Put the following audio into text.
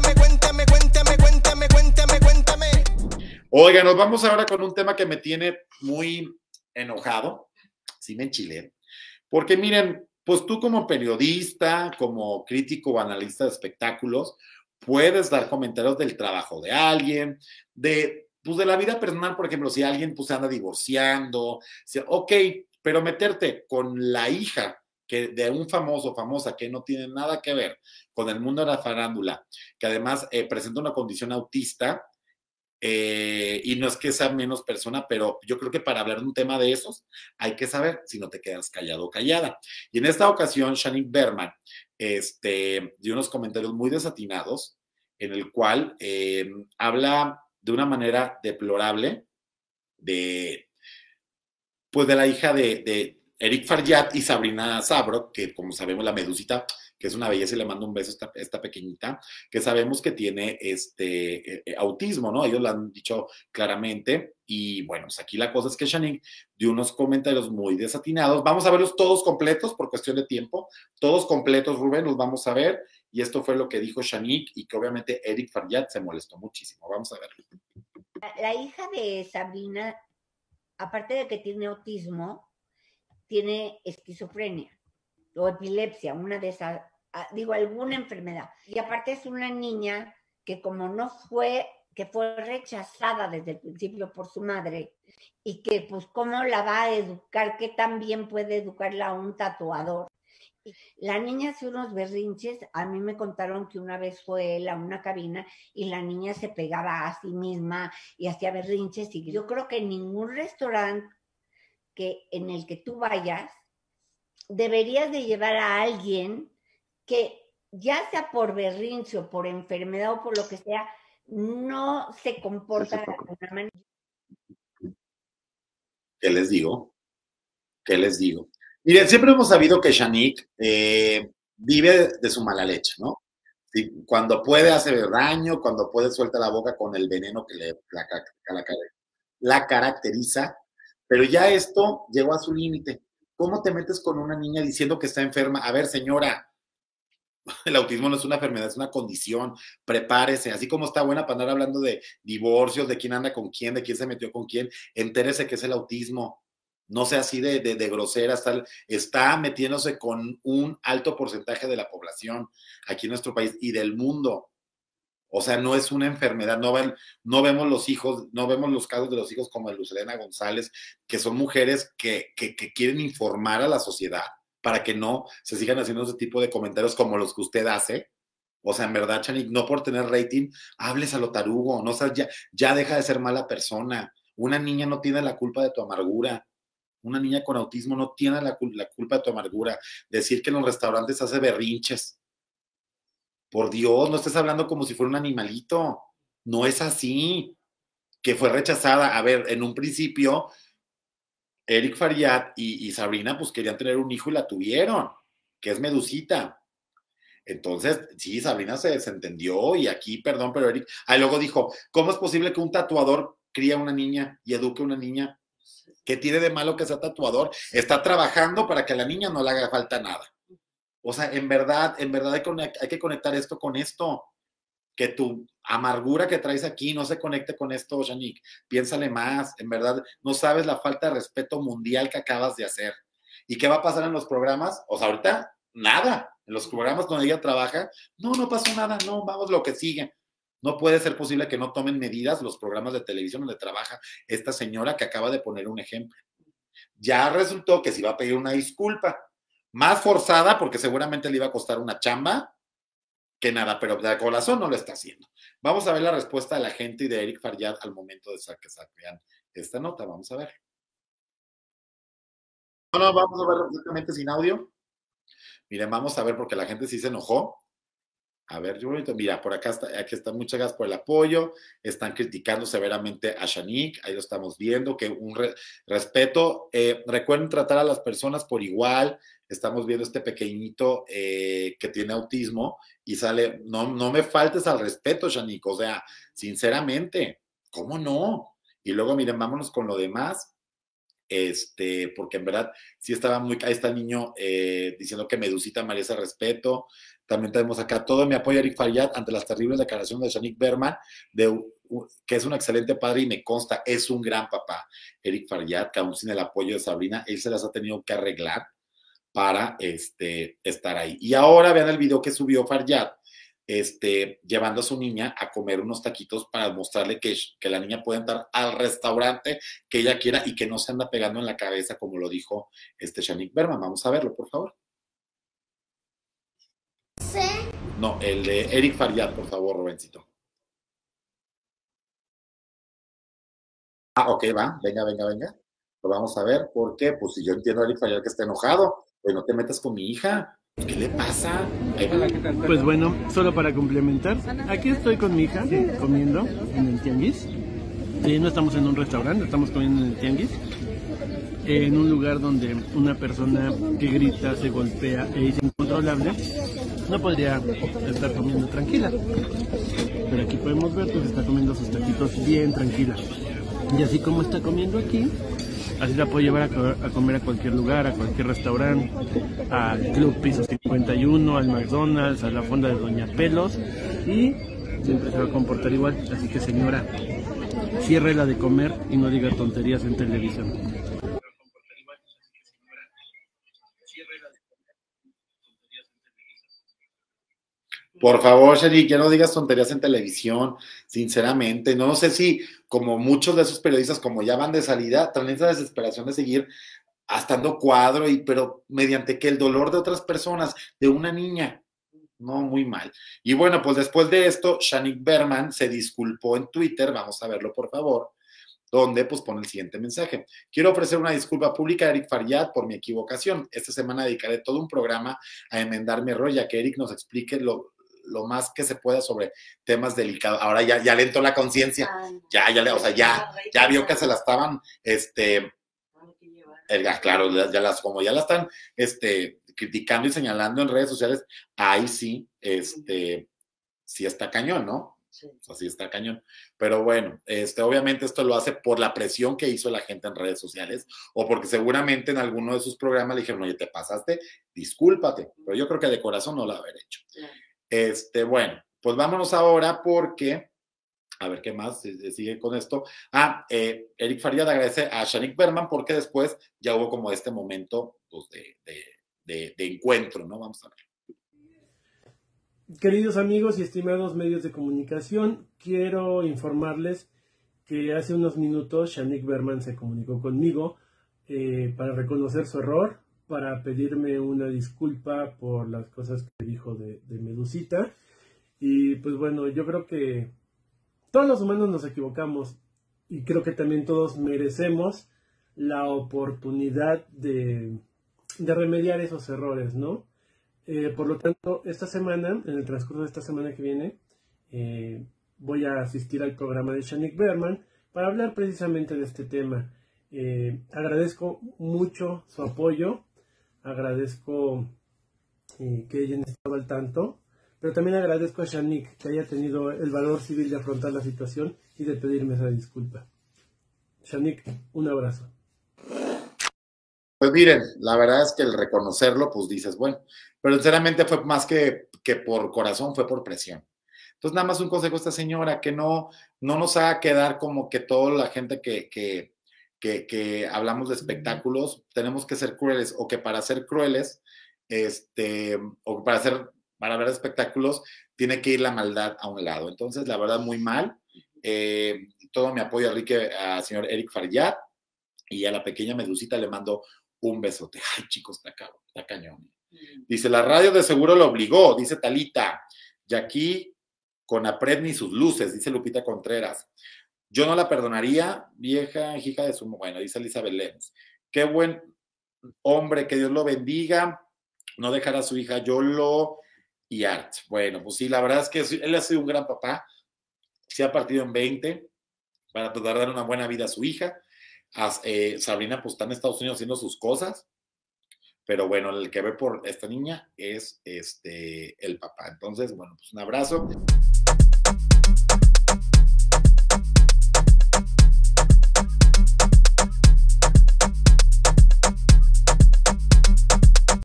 cuéntame, cuéntame, cuéntame, cuéntame, cuéntame, cuéntame. Oiga, nos vamos ahora con un tema que me tiene muy enojado, sí me enchilé, porque miren, pues tú como periodista, como crítico o analista de espectáculos, puedes dar comentarios del trabajo de alguien, de, pues de la vida personal, por ejemplo, si alguien pues anda divorciando, si, ok, pero meterte con la hija que de un famoso, famosa, que no tiene nada que ver con el mundo de la farándula, que además eh, presenta una condición autista, eh, y no es que sea menos persona, pero yo creo que para hablar de un tema de esos hay que saber si no te quedas callado o callada. Y en esta ocasión, Shanique Berman este, dio unos comentarios muy desatinados en el cual eh, habla de una manera deplorable de, pues de la hija de Eric Faryat y Sabrina Sabro, que como sabemos la medusita que es una belleza y le mando un beso a esta, esta pequeñita, que sabemos que tiene este eh, eh, autismo, ¿no? Ellos lo han dicho claramente. Y bueno, pues aquí la cosa es que Shanique dio unos comentarios muy desatinados. Vamos a verlos todos completos por cuestión de tiempo. Todos completos, Rubén, los vamos a ver. Y esto fue lo que dijo Shanique y que obviamente Eric Faryat se molestó muchísimo. Vamos a verlo. La hija de Sabrina, aparte de que tiene autismo, tiene esquizofrenia o epilepsia, una de esas, digo, alguna enfermedad. Y aparte es una niña que como no fue, que fue rechazada desde el principio por su madre y que pues cómo la va a educar, que también puede educarla un tatuador. La niña hace unos berrinches, a mí me contaron que una vez fue él a una cabina y la niña se pegaba a sí misma y hacía berrinches y yo creo que ningún restaurante que en el que tú vayas deberías de llevar a alguien que ya sea por berrinche o por enfermedad o por lo que sea, no se comporta de alguna manera. ¿Qué les digo? ¿Qué les digo? Miren, siempre hemos sabido que Shanique eh, vive de su mala leche, ¿no? cuando puede hace daño, cuando puede suelta la boca con el veneno que le la, la caracteriza, pero ya esto llegó a su límite. ¿Cómo te metes con una niña diciendo que está enferma? A ver, señora, el autismo no es una enfermedad, es una condición. Prepárese. Así como está buena para andar hablando de divorcios, de quién anda con quién, de quién se metió con quién, entérese que es el autismo. No sea así de, de, grosera, está, está metiéndose con un alto porcentaje de la población aquí en nuestro país y del mundo. O sea, no es una enfermedad, no, ven, no vemos los hijos, no vemos los casos de los hijos como Lucelena González, que son mujeres que, que, quieren informar a la sociedad para que no se sigan haciendo ese tipo de comentarios como los que usted hace. O sea, en verdad, Chanik, no por tener rating, hables a lo tarugo, no ya, ya deja de ser mala persona. Una niña no tiene la culpa de tu amargura. Una niña con autismo no tiene la, la culpa de tu amargura. Decir que en los restaurantes hace berrinches por Dios, no estés hablando como si fuera un animalito. No es así. Que fue rechazada. A ver, en un principio, Eric Faryat y, Sabrina, pues querían tener un hijo y la tuvieron, que es Medusita. Entonces, sí, Sabrina se desentendió y aquí, perdón, pero Eric, ahí luego dijo, ¿cómo es posible que un tatuador cría una niña y eduque a una niña? ¿Qué tiene de malo que sea tatuador? Está trabajando para que a la niña no le haga falta nada. O sea, en verdad, en verdad hay, que conectar esto con esto. Que tu amargura que traes aquí no se conecte con esto, Janik. Piénsale más. En verdad, no sabes la falta de respeto mundial que acabas de hacer. ¿Y qué va a pasar en los programas? O sea, ahorita, nada. En los programas donde ella trabaja, no, no pasó nada. No, vamos lo que sigue. No puede ser posible que no tomen medidas los programas de televisión donde trabaja esta señora que acaba de poner un ejemplo. Ya resultó que se iba a pedir una disculpa más forzada porque seguramente le iba a costar una chamba que nada, pero de corazón no lo está haciendo. Vamos a ver la respuesta de la gente y de Eric Faryad al momento de que saquean esta nota. Vamos a ver. No, no, vamos a ver exactamente sin audio. Miren, vamos a ver porque la gente sí se enojó. A ver, yo mira, por acá está, aquí están muchas gracias por el apoyo, están criticando severamente a Shanique, ahí lo estamos viendo, que un respeto, eh, recuerden tratar a las personas por igual, estamos viendo este pequeñito eh, que tiene autismo y sale, no, no me faltes al respeto, Shanique, o sea, sinceramente, ¿cómo no? Y luego, miren, vámonos con lo demás, este, porque en verdad sí estaba muy, ahí está el niño eh, diciendo que Medusita merece respeto, También tenemos acá todo mi apoyo a Eric Faryad ante las terribles declaraciones de Shanik Berman, de, que es un excelente padre y me consta, es un gran papá. Eric Faryad, que aún sin el apoyo de Sabrina, él se las ha tenido que arreglar para este, estar ahí. Y ahora vean el video que subió Faryad, este, llevando a su niña a comer unos taquitos para mostrarle que, que la niña puede entrar al restaurante que ella quiera y que no se anda pegando en la cabeza, como lo dijo este Shanik Berman. Vamos a verlo, por favor. No, el de Eric Faryad, por favor, Robencito. Ah, ok, va, venga, venga, venga. Lo vamos a ver, ¿por qué? Pues si yo entiendo a Eric Faryad que está enojado, pues no te metas con mi hija. ¿Qué le pasa? Pues bueno, solo para complementar, aquí estoy con mi hija comiendo en el tianguis. Sí, no estamos en un restaurante, estamos comiendo en el tianguis. En un lugar donde una persona que grita, se golpea e es incontrolable, no podría estar comiendo tranquila. Pero aquí podemos ver que se está comiendo sus taquitos bien tranquila. Y así como está comiendo aquí, así la puedo llevar a, comer a cualquier lugar, a cualquier restaurante, al Club Piso 51, al McDonald's, a la fonda de Doña Pelos y siempre se va a comportar igual. Así que señora, cierre la de comer y no diga tonterías en televisión. Por favor, Sherry, que no digas tonterías en televisión, sinceramente. No sé si, como muchos de esos periodistas, como ya van de salida, traen esa desesperación de seguir estando cuadro, y, pero mediante que el dolor de otras personas, de una niña, no, muy mal. Y bueno, pues después de esto, Shanik Berman se disculpó en Twitter, vamos a verlo por favor, donde pues pone el siguiente mensaje. Quiero ofrecer una disculpa pública a Eric Faryad por mi equivocación. Esta semana dedicaré todo un programa a enmendar mi error, ya que Eric nos explique lo, lo más que se pueda sobre temas delicados. Ahora ya, ya le entró la conciencia, ya, ya, le, o sea, ya, ya vio que se la estaban, este, el, claro, ya las, como ya la están, este, criticando y señalando en redes sociales, ahí sí, este, sí está cañón, ¿no? Sí. O sea, está cañón. Pero bueno, este, obviamente esto lo hace por la presión que hizo la gente en redes sociales o porque seguramente en alguno de sus programas le dijeron, oye, te pasaste, discúlpate. Pero yo creo que de corazón no lo haber hecho. Este, bueno, pues vámonos ahora porque, a ver qué más sigue con esto. Ah, eh, Eric Farías agradece a Shanik Berman porque después ya hubo como este momento pues, de, encuentro, ¿no? Vamos a ver. Queridos amigos y estimados medios de comunicación, quiero informarles que hace unos minutos Shanik Berman se comunicó conmigo eh, para reconocer su error, para pedirme una disculpa por las cosas que dijo de, Medusita. Y pues bueno, yo creo que todos los humanos nos equivocamos y creo que también todos merecemos la oportunidad de, remediar esos errores, ¿no? Eh, por lo tanto, esta semana, en el transcurso de esta semana que viene, eh, voy a asistir al programa de Shanik Berman para hablar precisamente de este tema. Eh, agradezco mucho su apoyo agradezco eh, que ella estaba al tanto, pero también agradezco a Shanik que haya tenido el valor civil de afrontar la situación y de pedirme esa disculpa. Shanik, un abrazo. Pues miren, la verdad es que el reconocerlo, pues dices, bueno, pero sinceramente fue más que, que por corazón, fue por presión. Entonces, nada más un consejo a esta señora, que no, no nos haga quedar como que toda la gente que, que, que, hablamos de espectáculos, tenemos que ser crueles o que para ser crueles, este, o para hacer, para ver espectáculos, tiene que ir la maldad a un lado. Entonces, la verdad, muy mal. Eh, todo mi apoyo a al señor Eric Faryad y a la pequeña Medusita le mando un besote. Ay, chicos, está, caro, está cañón. Dice, la radio de seguro lo obligó, dice Talita. Y aquí con Apred ni sus luces, dice Lupita Contreras. Yo no la perdonaría, vieja hija de su bueno, dice Elizabeth Lenz. Qué buen hombre, que Dios lo bendiga. No dejará a su hija Yolo y Art. Bueno, pues sí, la verdad es que él ha sido un gran papá. Se ha partido en 20 para tratar de dar una buena vida a su hija. Eh, Sabrina, pues está en Estados Unidos haciendo sus cosas. Pero bueno, el que ve por esta niña es este el papá. Entonces, bueno, pues un abrazo.